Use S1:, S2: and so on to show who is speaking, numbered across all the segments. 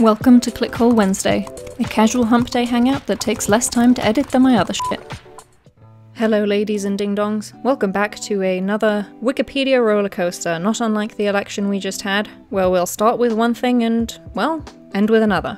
S1: Welcome to Clickhole Wednesday, a casual hump day hangout that takes less time to edit than my other shit. Hello, ladies and ding dongs. Welcome back to another Wikipedia roller coaster, not unlike the election we just had, where we'll start with one thing and, well, end with another.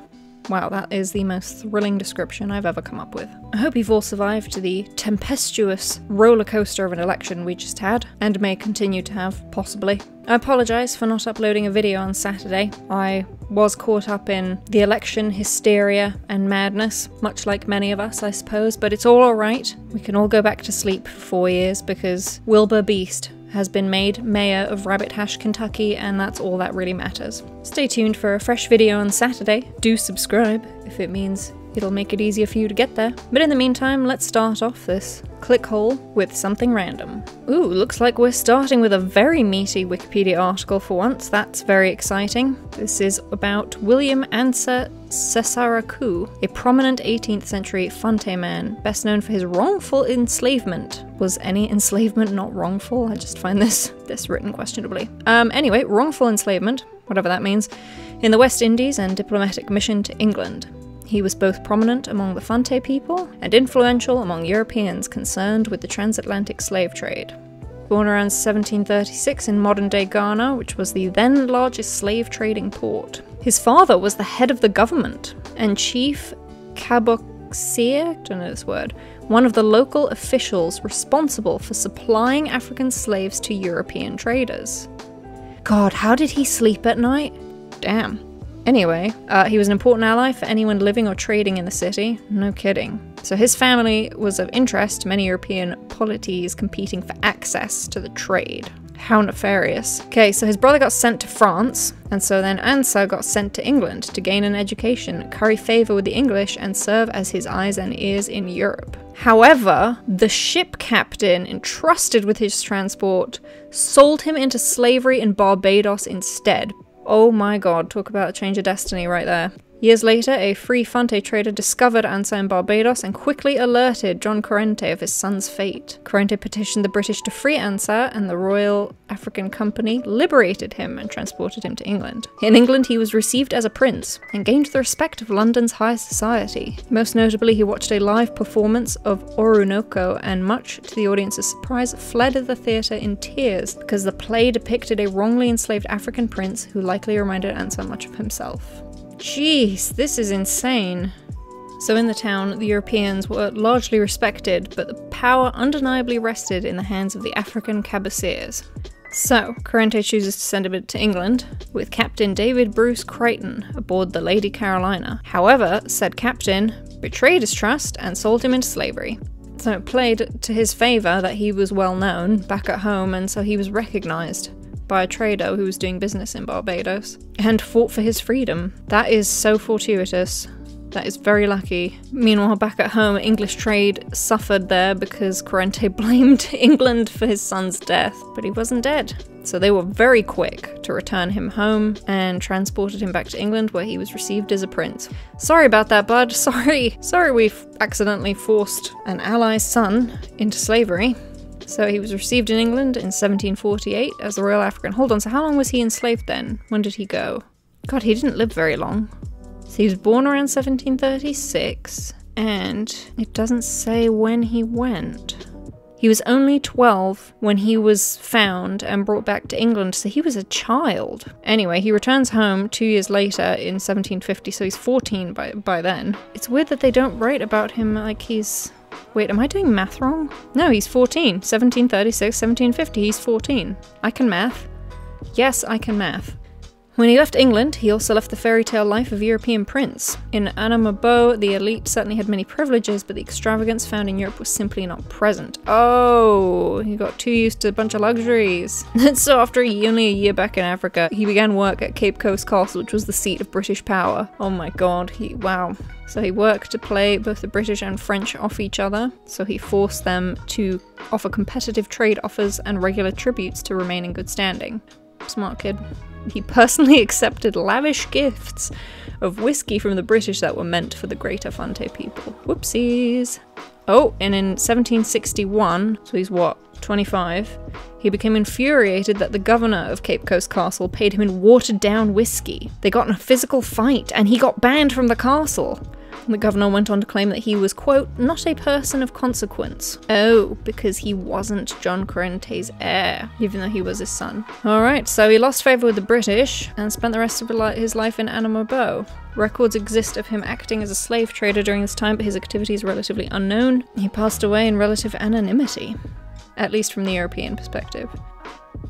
S1: Wow, that is the most thrilling description I've ever come up with. I hope you've all survived the tempestuous roller coaster of an election we just had, and may continue to have, possibly. I apologise for not uploading a video on Saturday. I was caught up in the election hysteria and madness, much like many of us, I suppose, but it's all alright. We can all go back to sleep for four years because Wilbur Beast has been made mayor of Rabbit Hash, Kentucky, and that's all that really matters. Stay tuned for a fresh video on Saturday. Do subscribe if it means it'll make it easier for you to get there. But in the meantime, let's start off this click hole with something random. Ooh, looks like we're starting with a very meaty Wikipedia article for once. That's very exciting. This is about William Ansah Sessarakoo, a prominent 18th century Fante man, best known for his wrongful enslavement. Was any enslavement not wrongful? I just find this this written questionably. Um, anyway, wrongful enslavement, whatever that means, in the West Indies and diplomatic mission to England. He was both prominent among the Fante people and influential among Europeans concerned with the transatlantic slave trade. Born around 1736 in modern day Ghana, which was the then largest slave trading port. His father was the head of the government and chief Kaboksia, don't know this word, one of the local officials responsible for supplying African slaves to European traders. God, how did he sleep at night? Damn. Anyway, uh, he was an important ally for anyone living or trading in the city. No kidding. So his family was of interest to many European polities competing for access to the trade. How nefarious. Okay, so his brother got sent to France, and so then Ansah got sent to England to gain an education, curry favour with the English, and serve as his eyes and ears in Europe. However, the ship captain entrusted with his transport sold him into slavery in Barbados instead, Oh my god, talk about a change of destiny right there. Years later, a free Fante trader discovered Ansah in Barbados and quickly alerted John Currantee of his son's fate. Currantee petitioned the British to free Ansah, and the Royal African Company liberated him and transported him to England. In England, he was received as a prince and gained the respect of London's high society. Most notably, he watched a live performance of Oroonoko and, much to the audience's surprise, fled the theatre in tears because the play depicted a wrongly enslaved African prince who likely reminded Ansah much of himself. Jeez, this is insane. So in the town, the Europeans were largely respected, but the power undeniably rested in the hands of the African caboceers. So, Currantee chooses to send a him to England, with Captain David Bruce Crichton aboard the Lady Carolina. However, said captain betrayed his trust and sold him into slavery. So it played to his favour that he was well known back at home, and so he was recognised by a trader who was doing business in Barbados and fought for his freedom. That is so fortuitous. That is very lucky. Meanwhile, back at home, English trade suffered there because Currantee blamed England for his son's death, but he wasn't dead. So they were very quick to return him home and transported him back to England where he was received as a prince. Sorry about that, bud. Sorry. Sorry we've accidentally forced an ally's son into slavery. So he was received in England in 1748 as the Royal African. Hold on, so how long was he enslaved then? When did he go? God, he didn't live very long. So he was born around 1736, and it doesn't say when he went. He was only 12 when he was found and brought back to England, so he was a child. Anyway, he returns home two years later in 1750, so he's 14 by, by then. It's weird that they don't write about him like he's Wait, am I doing math wrong? No, he's 14. 1736, 1750, he's 14. I can math. Yes, I can math. When he left England, he also left the fairy tale life of European prince. In Anamabo, the elite certainly had many privileges, but the extravagance found in Europe was simply not present. Oh, he got too used to a bunch of luxuries. And so after only a year back in Africa, he began work at Cape Coast Castle, which was the seat of British power. Oh my god, he wow. So he worked to play both the British and French off each other, so he forced them to offer competitive trade offers and regular tributes to remain in good standing. Smart kid. He personally accepted lavish gifts of whiskey from the British that were meant for the greater Fanti people. Whoopsies. Oh, and in 1761, so he's what, 25, he became infuriated that the governor of Cape Coast Castle paid him in watered down whiskey. They got in a physical fight and he got banned from the castle. The governor went on to claim that he was, quote, not a person of consequence. Oh, because he wasn't John Currantee's heir, even though he was his son. Alright, so he lost favour with the British and spent the rest of his life in Anamaboe. Records exist of him acting as a slave trader during this time, but his activity is relatively unknown. He passed away in relative anonymity, at least from the European perspective.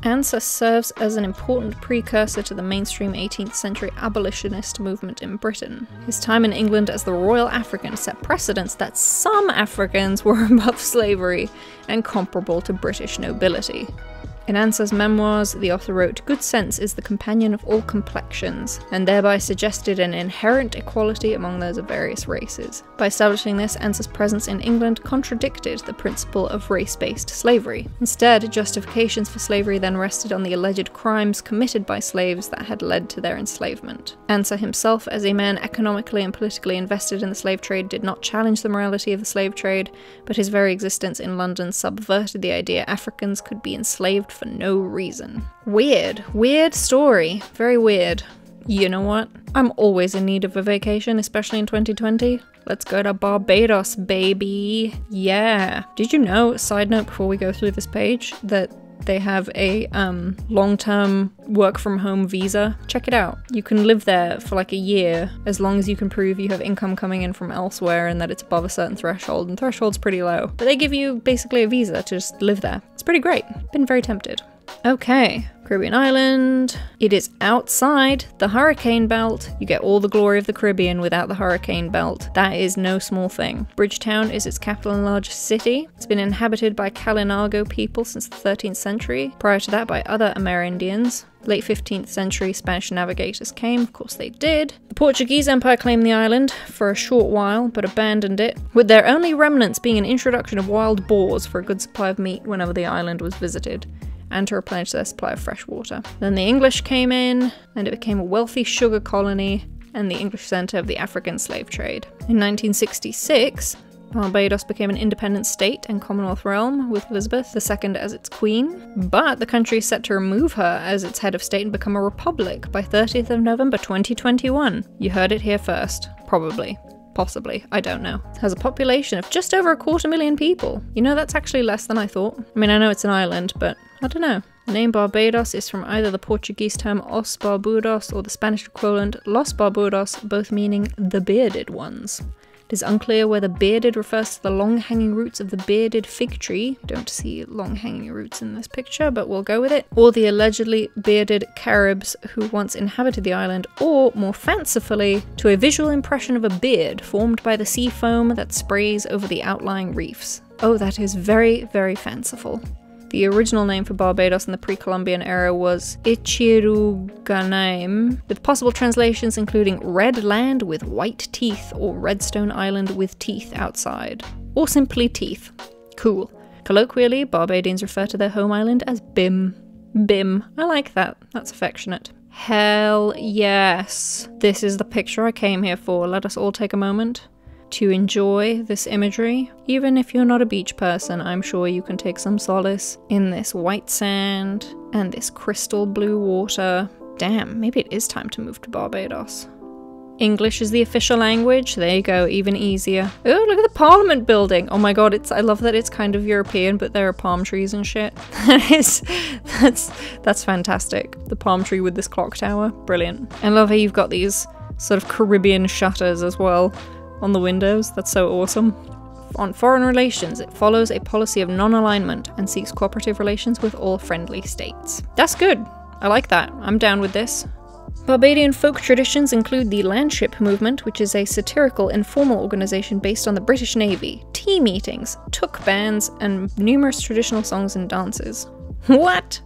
S1: Ansah serves as an important precursor to the mainstream 18th century abolitionist movement in Britain. His time in England as the Royal African set precedents that some Africans were above slavery and comparable to British nobility. In Ansah's memoirs, the author wrote, Good sense is the companion of all complexions, and thereby suggested an inherent equality among those of various races. By establishing this, Ansah's presence in England contradicted the principle of race based slavery. Instead, justifications for slavery then rested on the alleged crimes committed by slaves that had led to their enslavement. Ansa himself, as a man economically and politically invested in the slave trade, did not challenge the morality of the slave trade, but his very existence in London subverted the idea Africans could be enslaved for no reason. Weird. Weird story. Very weird. You know what? I'm always in need of a vacation, especially in 2020. Let's go to Barbados, baby. Yeah. Did you know, side note before we go through this page, that they have a um, long-term work from home visa. Check it out. You can live there for like a year as long as you can prove you have income coming in from elsewhere and that it's above a certain threshold. And threshold's pretty low. But they give you basically a visa to just live there. It's pretty great. Been very tempted. Okay, Caribbean island. It is outside the hurricane belt. You get all the glory of the Caribbean without the hurricane belt. That is no small thing. Bridgetown is its capital and largest city. It's been inhabited by Kalinago people since the 13th century. Prior to that by other Amerindians. Late 15th century Spanish navigators came, of course they did. The Portuguese Empire claimed the island for a short while, but abandoned it, with their only remnants being an introduction of wild boars for a good supply of meat whenever the island was visited and to replenish their supply of fresh water. Then the English came in, and it became a wealthy sugar colony and the English centre of the African slave trade. In 1966, Barbados became an independent state and Commonwealth realm with Elizabeth II as its queen, but the country is set to remove her as its head of state and become a republic by 30th of November 2021. You heard it here first, probably. Possibly, I don't know. Has a population of just over a quarter million people. You know, that's actually less than I thought. I mean, I know it's an island, but I don't know. The name Barbados is from either the Portuguese term Os Barbudos or the Spanish equivalent Los Barbudos, both meaning the bearded ones. It is unclear whether bearded refers to the long hanging roots of the bearded fig tree. Don't see long hanging roots in this picture, but we'll go with it. Or the allegedly bearded Caribs who once inhabited the island, or more fancifully, to a visual impression of a beard formed by the sea foam that sprays over the outlying reefs. Oh, that is very, very fanciful. The original name for Barbados in the pre-Columbian era was Ichiruganaim, with possible translations including Red Land with White Teeth or Redstone Island with Teeth outside, or simply Teeth. Cool. Colloquially, Barbadians refer to their home island as Bim. Bim. I like that. That's affectionate. Hell yes. This is the picture I came here for. Let us all take a moment to enjoy this imagery. Even if you're not a beach person, I'm sure you can take some solace in this white sand and this crystal blue water. Damn, maybe it is time to move to Barbados. English is the official language. There you go, even easier. Oh, look at the Parliament building. Oh my god, it's I love that it's kind of European, but there are palm trees and shit. that is that's that's fantastic. The palm tree with this clock tower. Brilliant. I love how you've got these sort of Caribbean shutters as well on the windows. That's so awesome. On foreign relations, it follows a policy of non alignment and seeks cooperative relations with all friendly states. That's good. I like that. I'm down with this. Barbadian folk traditions include the Landship movement, which is a satirical informal organisation based on the British Navy, tea meetings, tuk bands, and numerous traditional songs and dances. What?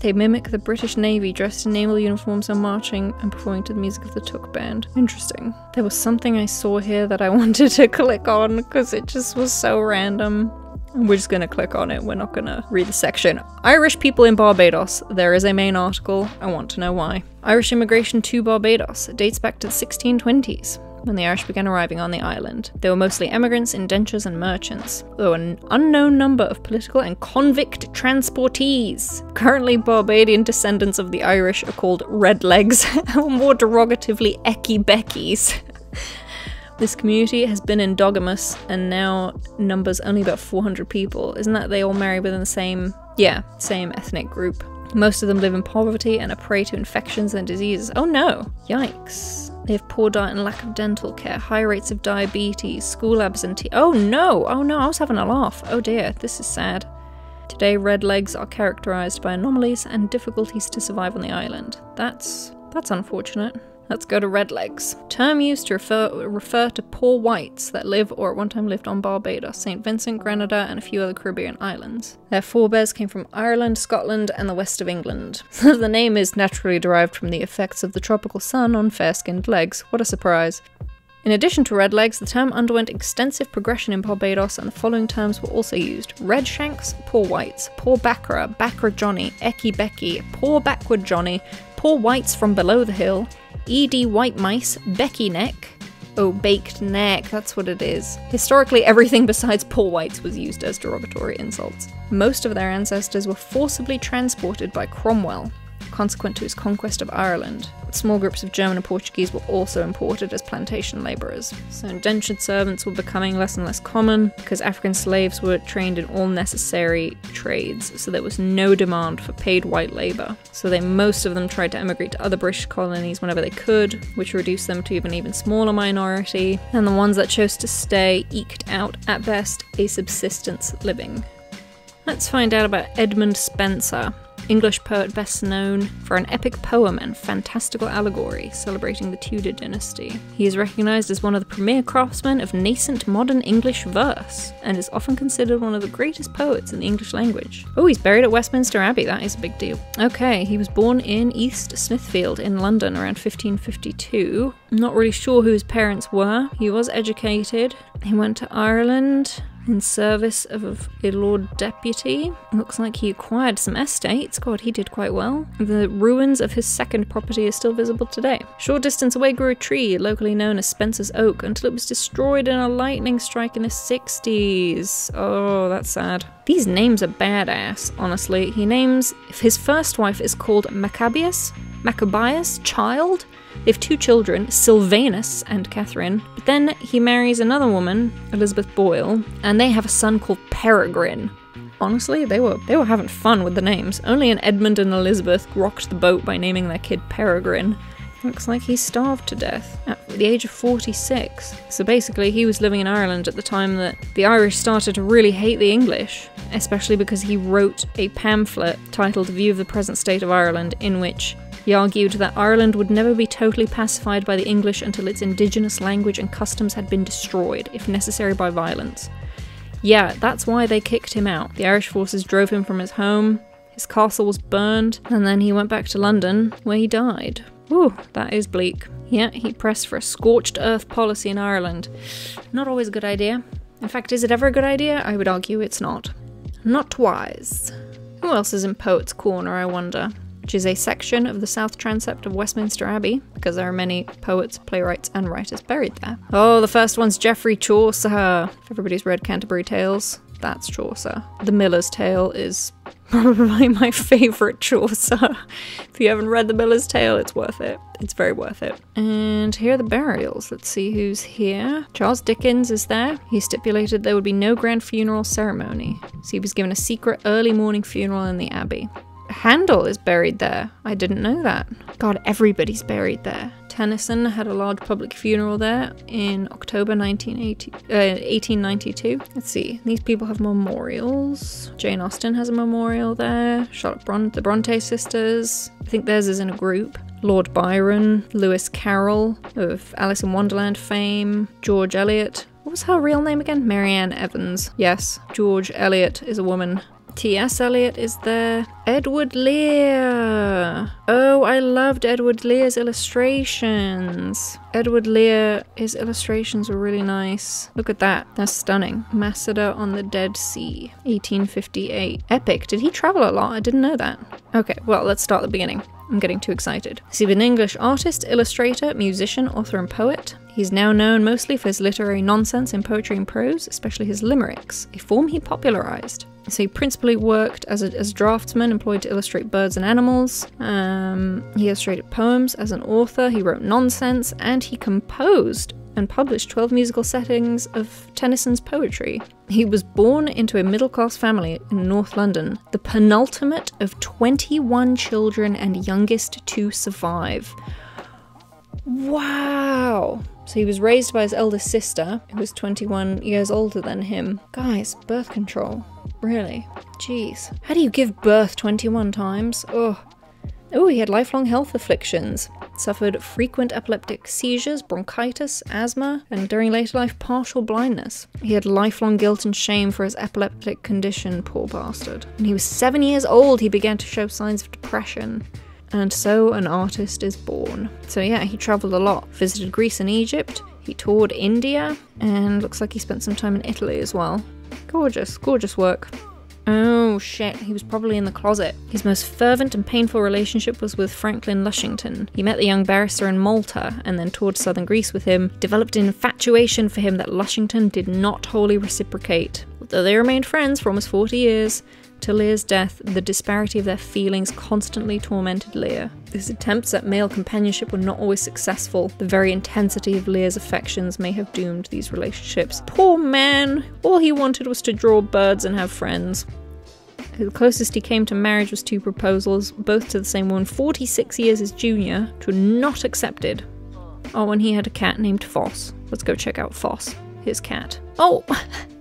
S1: They mimic the British Navy dressed in naval uniforms and marching and performing to the music of the Tuk Band. Interesting. There was something I saw here that I wanted to click on because it just was so random. We're just gonna click on it, we're not gonna read the section. Irish people in Barbados. There is a main article. I want to know why. Irish immigration to Barbados dates back to the 1620s. When the Irish began arriving on the island. They were mostly emigrants, indentures, and merchants. Were an unknown number of political and convict transportees. Currently, Barbadian descendants of the Irish are called redlegs, or more derogatively, Ecky Beckies. This community has been endogamous and now numbers only about 400 people. Isn't that they all marry within the same, yeah, same ethnic group? Most of them live in poverty and are prey to infections and diseases. Oh no! Yikes. They have poor diet and lack of dental care, high rates of diabetes, school absentee. Oh no! Oh no, I was having a laugh. Oh dear, this is sad. Today, red legs are characterized by anomalies and difficulties to survive on the island. That's that's unfortunate. Let's go to redlegs. Term used to refer, refer to poor whites that live or at one time lived on Barbados, St. Vincent, Grenada, and a few other Caribbean islands. Their forebears came from Ireland, Scotland, and the west of England. the name is naturally derived from the effects of the tropical sun on fair skinned legs. What a surprise. In addition to redlegs, the term underwent extensive progression in Barbados, and the following terms were also used redshanks, poor whites, poor backra, backra Johnny, Ecky Becky, poor backward Johnny, poor whites from below the hill, E.D. White Mice, Becky Neck. Oh, baked neck, that's what it is. Historically, everything besides poor whites was used as derogatory insults. Most of their ancestors were forcibly transported by Cromwell, consequent to his conquest of Ireland. Small groups of German and Portuguese were also imported as plantation labourers. So indentured servants were becoming less and less common because African slaves were trained in all necessary trades, so there was no demand for paid white labour. So they most of them tried to emigrate to other British colonies whenever they could, which reduced them to an even smaller minority, and the ones that chose to stay eked out at best a subsistence living. Let's find out about Edmund Spenser. English poet best known for an epic poem and fantastical allegory celebrating the Tudor dynasty. He is recognised as one of the premier craftsmen of nascent modern English verse, and is often considered one of the greatest poets in the English language. Oh, he's buried at Westminster Abbey, that is a big deal. Okay, he was born in East Smithfield in London around 1552. Not really sure who his parents were. He was educated. He went to Ireland, in service of a Lord Deputy. Looks like he acquired some estates. God, he did quite well. The ruins of his second property are still visible today. Short distance away grew a tree, locally known as Spenser's Oak, until it was destroyed in a lightning strike in the 60s. Oh, that's sad. These names are badass, honestly. He names his first wife is called Maccabeus, Maccabeus Child. They have two children, Sylvanus and Catherine, but then he marries another woman, Elizabeth Boyle, and they have a son called Peregrine. Honestly, they were they were having fun with the names. Only an Edmund and Elizabeth rocked the boat by naming their kid Peregrine. Looks like he starved to death at the age of 46. So basically, he was living in Ireland at the time that the Irish started to really hate the English, especially because he wrote a pamphlet titled View of the Present State of Ireland, in which he argued that Ireland would never be totally pacified by the English until its indigenous language and customs had been destroyed, if necessary by violence. Yeah, that's why they kicked him out. The Irish forces drove him from his home, his castle was burned, and then he went back to London, where he died. Ooh, that is bleak. Yeah, he pressed for a scorched earth policy in Ireland. Not always a good idea. In fact, is it ever a good idea? I would argue it's not. Not wise. Who else is in Poets' Corner, I wonder? Which is a section of the south transept of Westminster Abbey, because there are many poets, playwrights, and writers buried there. Oh, the first one's Geoffrey Chaucer. Everybody's read Canterbury Tales, that's Chaucer. The Miller's Tale is probably my favourite Chaucer. if you haven't read The Miller's Tale, it's worth it. It's very worth it. And here are the burials. Let's see who's here. Charles Dickens is there. He stipulated there would be no grand funeral ceremony, so he was given a secret early morning funeral in the Abbey. Handel is buried there. I didn't know that. God, everybody's buried there. Tennyson had a large public funeral there in October 1980, uh, 1892. Let's see, these people have memorials. Jane Austen has a memorial there. Charlotte Bron- the Bronte sisters. I think theirs is in a group. Lord Byron, Lewis Carroll of Alice in Wonderland fame, George Eliot. What was her real name again? Mary Ann Evans. Yes, George Eliot is a woman. T.S. Eliot is there. Edward Lear. Oh, I loved Edward Lear's illustrations. Edward Lear, his illustrations were really nice. Look at that. That's stunning. Masada on the Dead Sea, 1858. Epic. Did he travel a lot? I didn't know that. Okay, well, let's start at the beginning. I'm getting too excited. He's an English artist, illustrator, musician, author, and poet. He's now known mostly for his literary nonsense in poetry and prose, especially his limericks, a form he popularized. So he principally worked as a, as draftsman employed to illustrate birds and animals. Um, he illustrated poems as an author, he wrote nonsense, and he composed and published 12 musical settings of Tennyson's poetry. He was born into a middle class family in North London, the penultimate of 21 children and youngest to survive. Wow! So he was raised by his eldest sister, who was 21 years older than him. Guys, birth control. Really? Jeez. How do you give birth 21 times? Oh. Oh, he had lifelong health afflictions. Suffered frequent epileptic seizures, bronchitis, asthma, and during later life, partial blindness. He had lifelong guilt and shame for his epileptic condition, poor bastard. When he was seven years old, he began to show signs of depression. And so an artist is born. So, yeah, he travelled a lot, visited Greece and Egypt, he toured India, and looks like he spent some time in Italy as well. Gorgeous, gorgeous work. Oh shit, he was probably in the closet. His most fervent and painful relationship was with Franklin Lushington. He met the young barrister in Malta and then toured southern Greece with him, developed an infatuation for him that Lushington did not wholly reciprocate. Though they remained friends for almost 40 years, to Lear's death, the disparity of their feelings constantly tormented Lear. His attempts at male companionship were not always successful. The very intensity of Lear's affections may have doomed these relationships. Poor man! All he wanted was to draw birds and have friends. The closest he came to marriage was two proposals, both to the same woman 46 years his junior, which were not accepted. Oh, and he had a cat named Foss. Let's go check out Foss, his cat. Oh!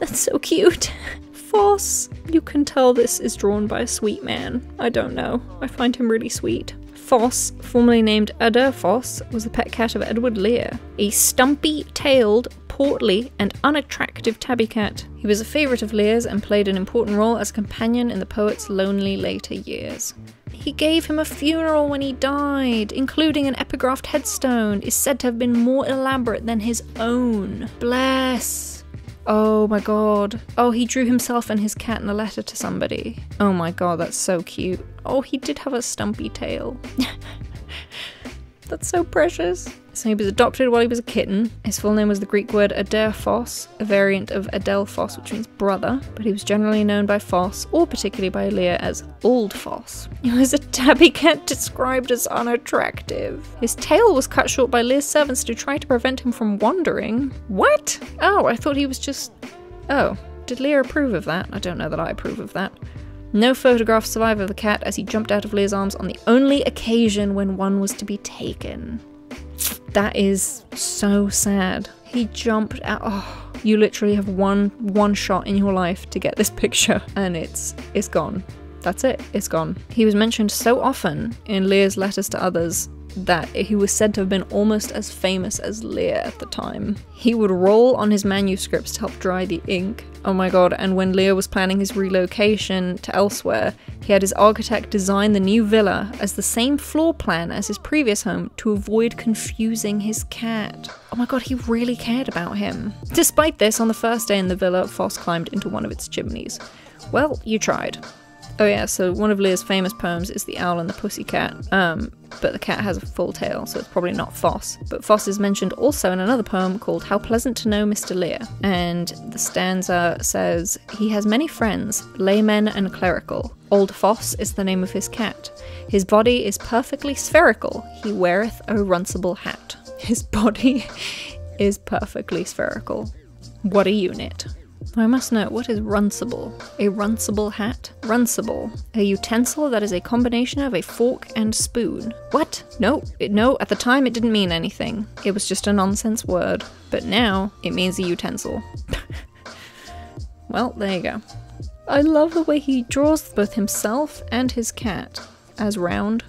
S1: That's so cute! Foss. You can tell this is drawn by a sweet man. I don't know. I find him really sweet. Foss, formerly named Adair Foss, was the pet cat of Edward Lear, a stumpy tailed, portly, and unattractive tabby cat. He was a favourite of Lear's and played an important role as a companion in the poet's lonely later years. He gave him a funeral when he died, including an epigraphed headstone, is said to have been more elaborate than his own. Bless. Oh my god. Oh, he drew himself and his cat in a letter to somebody. Oh my god, that's so cute. Oh, he did have a stumpy tail. that's so precious. So he was adopted while he was a kitten. His full name was the Greek word Adelphos, a variant of Adelphos, which means brother, but he was generally known by Foss, or particularly by Lear, as Old Foss. He was a tabby cat described as unattractive. His tail was cut short by Lear's servants to try to prevent him from wandering. What? Oh, I thought he was just. Oh, did Lear approve of that? I don't know that I approve of that. No photographs survive of the cat as he jumped out of Lear's arms on the only occasion when one was to be taken. That is so sad. He jumped out. Oh, you literally have one one shot in your life to get this picture, and it's it's gone. That's it. It's gone. He was mentioned so often in Lear's letters to others that he was said to have been almost as famous as Lear at the time. He would roll on his manuscripts to help dry the ink. Oh my god, and when Lear was planning his relocation to elsewhere, he had his architect design the new villa as the same floor plan as his previous home to avoid confusing his cat. Oh my god, he really cared about him. Despite this, on the first day in the villa, Foss climbed into one of its chimneys. Well, you tried. Oh yeah, so one of Lear's famous poems is The Owl and the Pussycat, um, but the cat has a full tail, so it's probably not Foss. But Foss is mentioned also in another poem called How Pleasant to Know Mr. Lear, and the stanza says, He has many friends, laymen and clerical. Old Foss is the name of his cat. His body is perfectly spherical, he weareth a runcible hat. His body is perfectly spherical. What a unit. I must know, what is runcible? A runcible hat? Runcible. A utensil that is a combination of a fork and spoon. What? No, it, no, at the time it didn't mean anything. It was just a nonsense word. But now, it means a utensil. well, there you go. I love the way he draws both himself and his cat as round.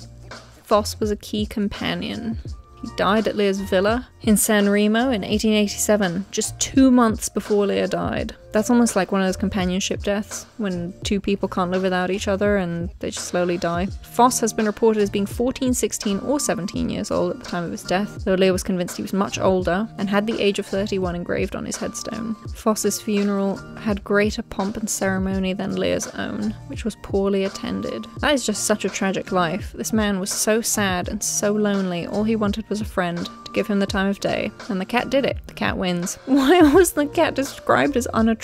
S1: Foss was a key companion. He died at Lear's villa in San Remo in 1887, just two months before Lear died. That's almost like one of those companionship deaths when two people can't live without each other and they just slowly die. Foss has been reported as being 14, 16, or 17 years old at the time of his death, though Lear was convinced he was much older and had the age of 31 engraved on his headstone. Foss's funeral had greater pomp and ceremony than Lear's own, which was poorly attended. That is just such a tragic life. This man was so sad and so lonely, all he wanted was a friend to give him the time of day, and the cat did it. The cat wins. Why was the cat described as unattractive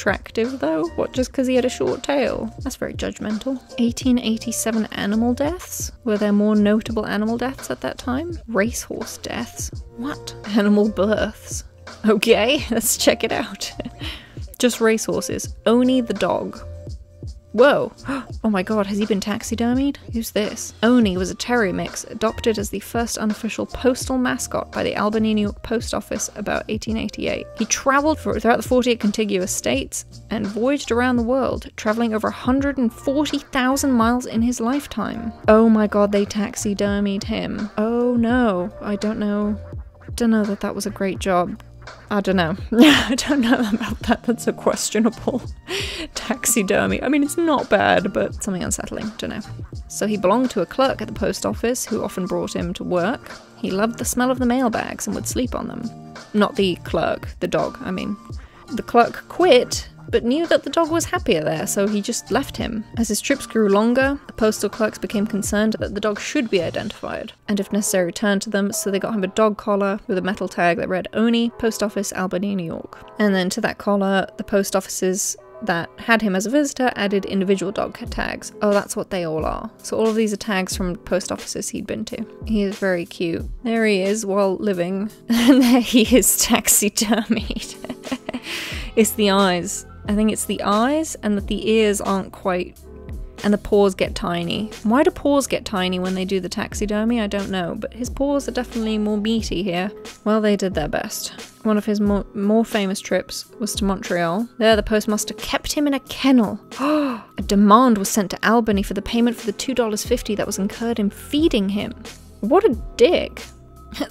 S1: though? What, just because he had a short tail? That's very judgmental. 1887 animal deaths? Were there more notable animal deaths at that time? Racehorse deaths? What? Animal births? Okay, let's check it out. just racehorses. Owney the dog. Whoa! Oh my god, has he been taxidermied? Who's this? Owney was a terrier mix adopted as the first unofficial postal mascot by the Albany, New York Post Office about 1888. He travelled throughout the 48 contiguous states and voyaged around the world, travelling over 140,000 miles in his lifetime. Oh my god, they taxidermied him. Oh no, I don't know. Don't know that that was a great job. I don't know. I don't know about that. That's a questionable taxidermy. I mean, it's not bad, but something unsettling. Don't know. So he belonged to a clerk at the post office who often brought him to work. He loved the smell of the mailbags and would sleep on them. Not the clerk, the dog, I mean. The clerk quit but knew that the dog was happier there, so he just left him. As his trips grew longer, the postal clerks became concerned that the dog should be identified, and if necessary returned to them, so they got him a dog collar with a metal tag that read Owney, Post Office, Albany, New York. And then to that collar, the post offices that had him as a visitor added individual dog tags. Oh, that's what they all are. So all of these are tags from post offices he'd been to. He is very cute. There he is while living, and there he is taxidermied. it's the eyes. I think it's the eyes and that the ears aren't quite and the paws get tiny. Why do paws get tiny when they do the taxidermy? I don't know, but his paws are definitely more meaty here. Well, they did their best. One of his more, more famous trips was to Montreal. There, the postmaster kept him in a kennel. a demand was sent to Albany for the payment for the $2.50 that was incurred in feeding him. What a dick.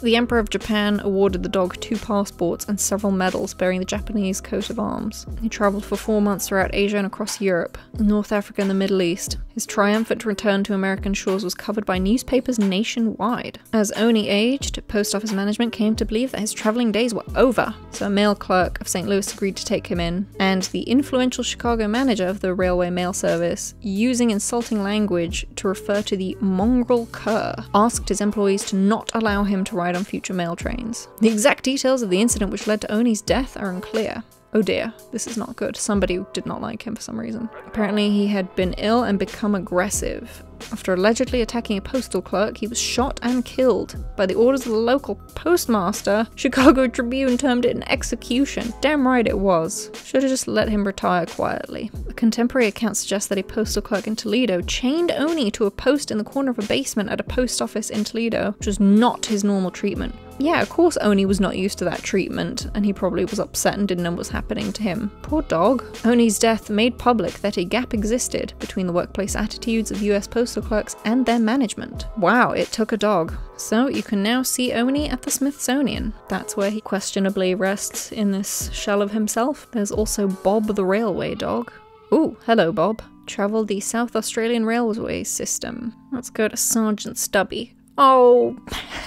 S1: The Emperor of Japan awarded the dog two passports and several medals bearing the Japanese coat of arms. He travelled for four months throughout Asia and across Europe, North Africa, and the Middle East. His triumphant return to American shores was covered by newspapers nationwide. As Owney aged, post office management came to believe that his travelling days were over, so a mail clerk of St. Louis agreed to take him in, and the influential Chicago manager of the railway mail service, using insulting language to refer to the mongrel cur, asked his employees to not allow him to ride on future mail trains. The exact details of the incident which led to Owney's death are unclear. Oh dear, this is not good. Somebody did not like him for some reason. Apparently, he had been ill and become aggressive. After allegedly attacking a postal clerk, he was shot and killed. By the orders of the local postmaster, Chicago Tribune termed it an execution. Damn right it was. Should have just let him retire quietly. A contemporary account suggests that a postal clerk in Toledo chained Owney to a post in the corner of a basement at a post office in Toledo, which was not his normal treatment. Yeah, of course Owney was not used to that treatment, and he probably was upset and didn't know what was happening to him. Poor dog. Owney's death made public that a gap existed between the workplace attitudes of US postal clerks and their management. Wow, it took a dog. So you can now see Owney at the Smithsonian. That's where he questionably rests in this shell of himself. There's also Bob the railway dog. Ooh, hello Bob. Travel the South Australian Railway system. Let's go to Sergeant Stubby. Oh,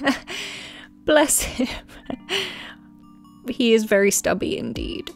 S1: Bless him. he is very stubby indeed.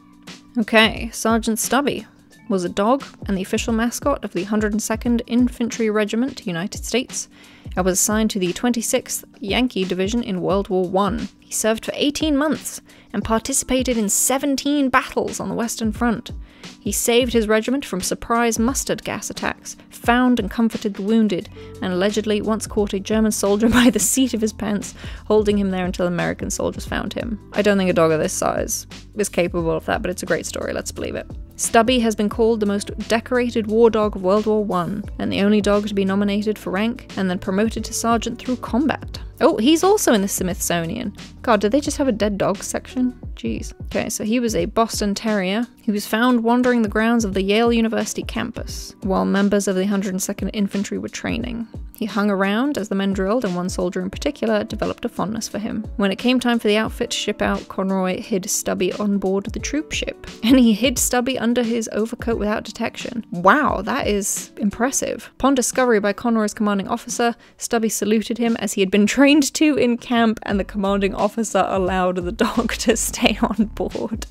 S1: Okay, Sergeant Stubby was a dog and the official mascot of the 102nd Infantry Regiment, United States, and was assigned to the 26th Yankee Division in World War I. He served for 18 months and participated in 17 battles on the Western Front. He saved his regiment from surprise mustard gas attacks, found and comforted the wounded, and allegedly once caught a German soldier by the seat of his pants, holding him there until American soldiers found him. I don't think a dog of this size is capable of that, but it's a great story, let's believe it. Stubby has been called the most decorated war dog of World War I, and the only dog to be nominated for rank and then promoted to sergeant through combat. Oh, he's also in the Smithsonian. God, did they just have a dead dog section? Jeez. Okay, so he was a Boston Terrier. He was found wandering the grounds of the Yale University campus while members of the 102nd Infantry were training. He hung around as the men drilled, and one soldier in particular developed a fondness for him. When it came time for the outfit to ship out, Conroy hid Stubby on board the troop ship. And he hid Stubby under his overcoat without detection. Wow, that is impressive. Upon discovery by Conroy's commanding officer, Stubby saluted him as he had been trained to in camp, and the commanding officer allowed the dog to stay on board.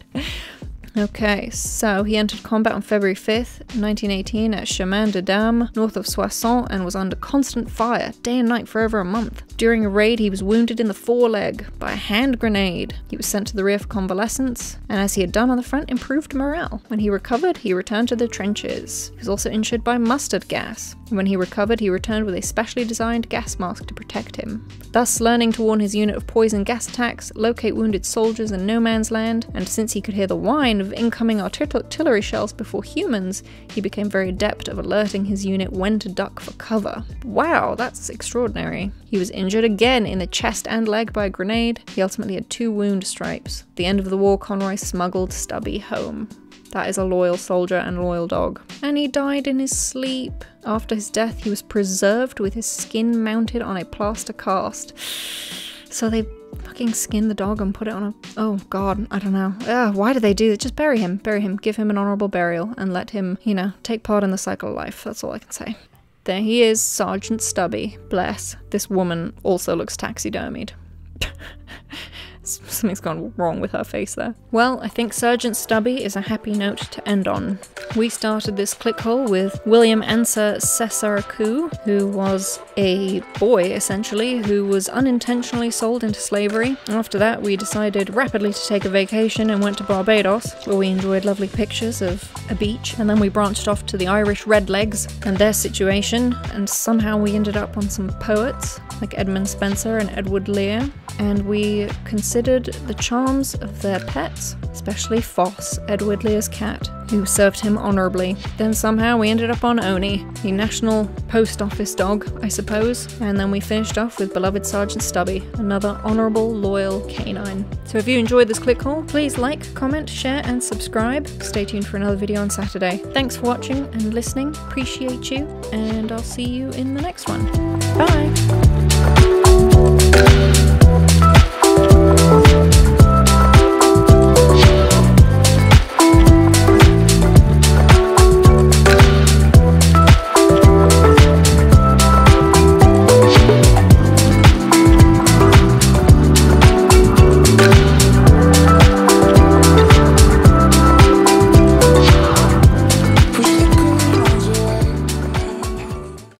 S1: Okay, so he entered combat on February 5th, 1918 at Chemin des Dames, north of Soissons, and was under constant fire, day and night for over a month. During a raid, he was wounded in the foreleg by a hand grenade. He was sent to the rear for convalescence, and as he had done on the front, improved morale. When he recovered, he returned to the trenches. He was also injured by mustard gas. When he recovered, he returned with a specially designed gas mask to protect him, thus learning to warn his unit of poison gas attacks, locate wounded soldiers in no man's land, and since he could hear the whine of incoming artillery shells before humans, he became very adept of alerting his unit when to duck for cover. Wow, that's extraordinary. He was injured again in the chest and leg by a grenade. He ultimately had two wound stripes. At the end of the war, Conroy smuggled Stubby home. That is a loyal soldier and loyal dog. And he died in his sleep. After his death, he was preserved with his skin mounted on a plaster cast. So they fucking skin the dog and put it on a. Oh god, I don't know. Ugh, why do they do that? Just bury him. Bury him. Give him an honorable burial and let him, you know, take part in the cycle of life. That's all I can say. There he is, Sergeant Stubby. Bless. This woman also looks taxidermied. Something's gone wrong with her face there. Well, I think Sergeant Stubby is a happy note to end on. We started this clickhole with William Ansah Sessarakoo, who was a boy, essentially, who was unintentionally sold into slavery. After that, we decided rapidly to take a vacation and went to Barbados, where we enjoyed lovely pictures of a beach. And then we branched off to the Irish Redlegs and their situation, and somehow we ended up on some poets, like Edmund Spenser and Edward Lear. And we considered the charms of their pets, especially Foss, Edward Lear's cat, who served him honourably. Then somehow we ended up on Owney, the national post office dog, I suppose. And then we finished off with beloved Sergeant Stubby, another honourable, loyal canine. So if you enjoyed this clickhole, please like, comment, share, and subscribe. Stay tuned for another video on Saturday. Thanks for watching and listening. Appreciate you, and I'll see you in the next one. Bye!